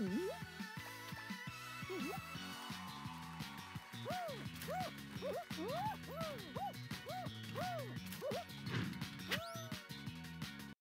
Mm-hmm.